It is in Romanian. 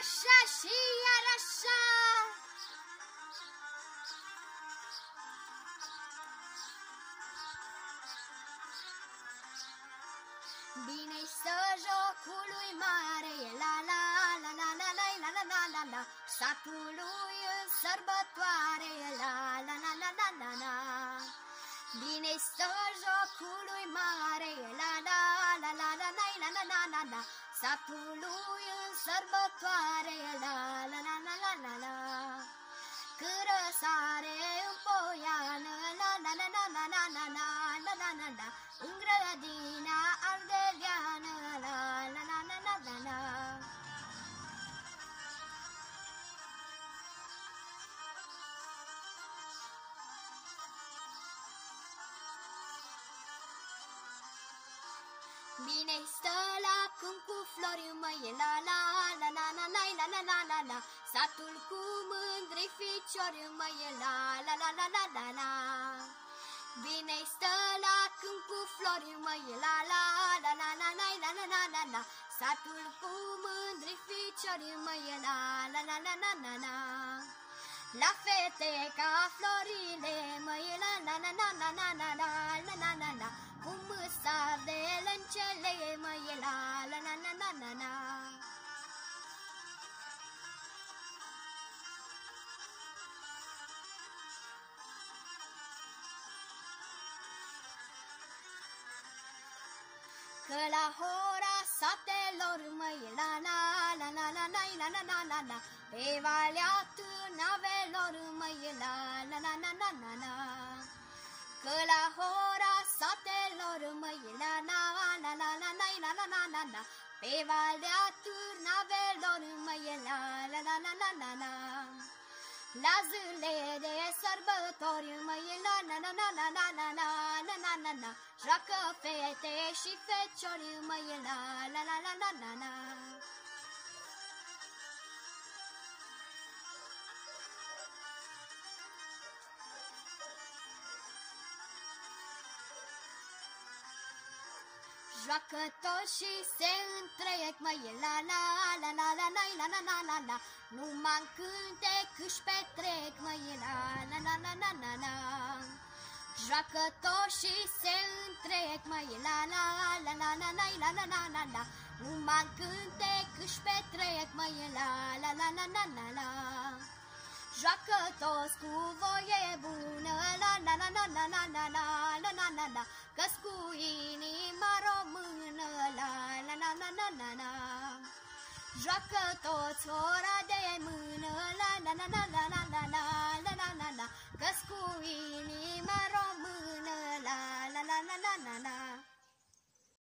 așa și iar așa. bine să jocului mare, la la la la la la la la la la la Satului în sărbătoare, la la la la la la la bine să jocului mare, la la la la la la la la la la la Satului în sărbătoare, la la la la la la. La Când răsare Bine stă la câmp cu flori măi, la la la la la la la la la la la Satul cu mândri ficiori măi, la la la la la la la Bine stă la câmp cu flori măi, la la la la la la la la la la la Satul cu mândri ficiori măi, la la la la la la la la fete ca florile, măi, la la la la la la la la la la la la Cu la Că la hora satelor, măi, la la la la la la la la la la la Pe valea navelor, măi, la la la la la la la Că la hora satelor, măi, la la la la la la la la la la la Pe valea navelor, măi, la la la la la la la la zile de sărbători, măi, la la la la la la la la la la la la Joacă fete și feciori, măi, la la la la la la Joacă toți și se întrec, măi, la la la la la la la la la la la Numai cânte câși petrec, măi, la la la la la la la Joacă toți și se întrec, măi, la la la la la la la la la la la Numai cânte câși petrec, măi, la la la la la la la Joacă toți cu voie bună, la la la la la la la la la la la la Că-s cu inima română, la la la la la la la Joacă toți ora de mână, la la la la la la la la la la